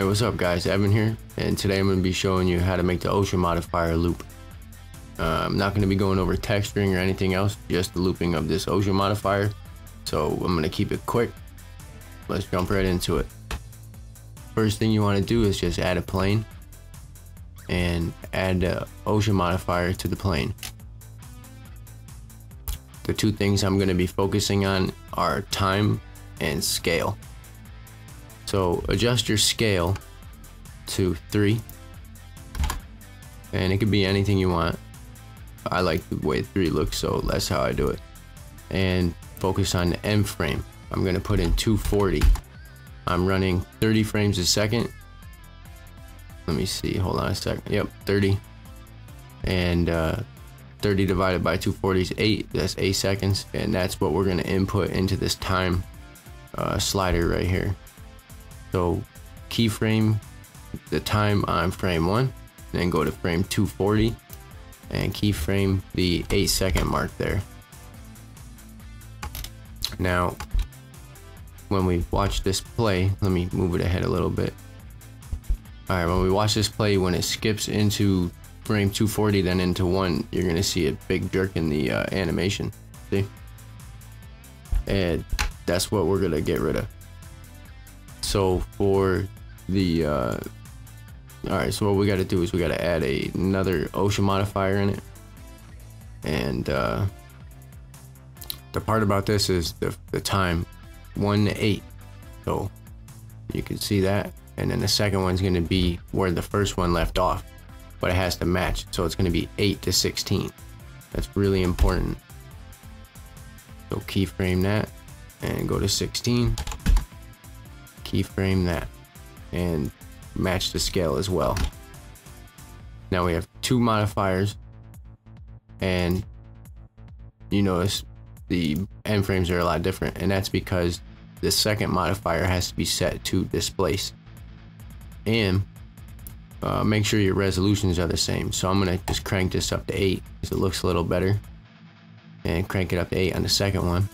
Hey, what's up guys? Evan here, and today I'm going to be showing you how to make the ocean modifier loop. Uh, I'm not going to be going over texturing or anything else, just the looping of this ocean modifier. So I'm going to keep it quick. Let's jump right into it. First thing you want to do is just add a plane and add the ocean modifier to the plane. The two things I'm going to be focusing on are time and scale. So adjust your scale to 3 and it could be anything you want. I like the way 3 looks so that's how I do it. And focus on the end frame. I'm going to put in 240. I'm running 30 frames a second. Let me see, hold on a second. Yep, 30. And uh, 30 divided by 240 is 8, that's 8 seconds. And that's what we're going to input into this time uh, slider right here. So keyframe the time on frame 1, then go to frame 240 and keyframe the 8 second mark there. Now, when we watch this play, let me move it ahead a little bit. Alright, when we watch this play, when it skips into frame 240 then into 1, you're to see a big jerk in the uh, animation. See? And that's what we're to get rid of. So for the, uh, alright, so what we got to do is we got to add a, another ocean modifier in it. And uh, the part about this is the, the time 1 to 8. So you can see that. And then the second one's going to be where the first one left off. But it has to match. So it's going to be 8 to 16. That's really important. So keyframe that and go to 16. Keyframe that and match the scale as well. Now we have two modifiers and you notice the end frames are a lot different and that's because the second modifier has to be set to displace. And uh, make sure your resolutions are the same. So I'm gonna just crank this up to 8 because it looks a little better and crank it up to 8 on the second one.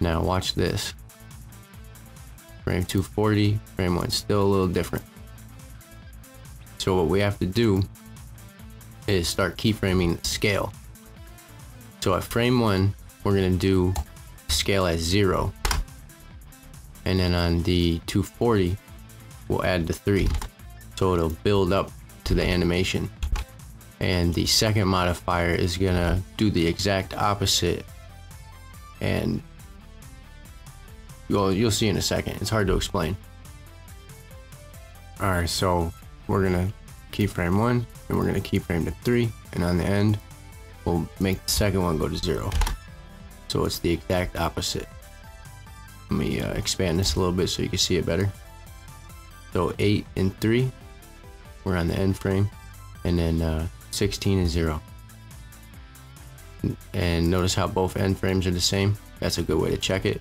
Now watch this frame 240 frame 1 still a little different. So what we have to do is start keyframing scale. So at frame 1 we're gonna do scale at zero. And then on the 240 we'll add the three. So it'll build up to the animation. And the second modifier is gonna do the exact opposite and you'll you'll see in a second it's hard to explain all right so we're gonna keyframe one and we're gonna keyframe to three and on the end we'll make the second one go to zero so it's the exact opposite. Let me uh, expand this a little bit so you can see it better. So 8 and 3, we're on the end frame, and then uh, 16 and 0. And notice how both end frames are the same. That's a good way to check it.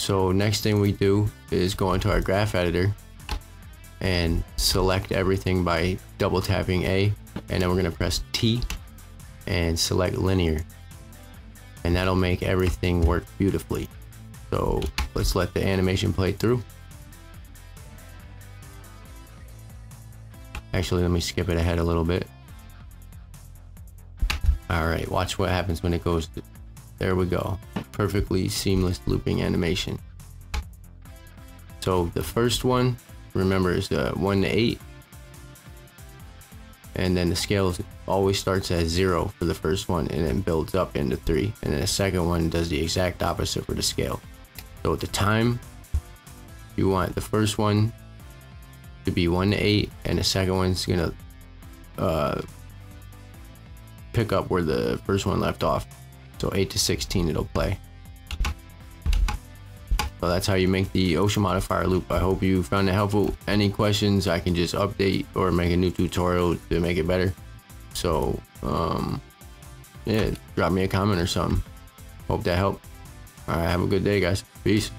So next thing we do is go into our graph editor and select everything by double tapping A and then we're going to press T and select linear and that'll make everything work beautifully. So let's let the animation play through. Actually, let me skip it ahead a little bit. All right, watch what happens when it goes. There we go. Perfectly seamless looping animation. So the first one, remember, is the 1 to 8 and then the scale always starts at zero for the first one and then builds up into three. And then the second one does the exact opposite for the scale. So at the time you want the first one to be one to eight and the second one's gonna uh, pick up where the first one left off. So 8 to 16 it'll play so that's how you make the ocean modifier loop. I hope you found it helpful. Any questions, I can just update or make a new tutorial to make it better. So, um, yeah, drop me a comment or something. Hope that helped. All right, have a good day, guys. Peace.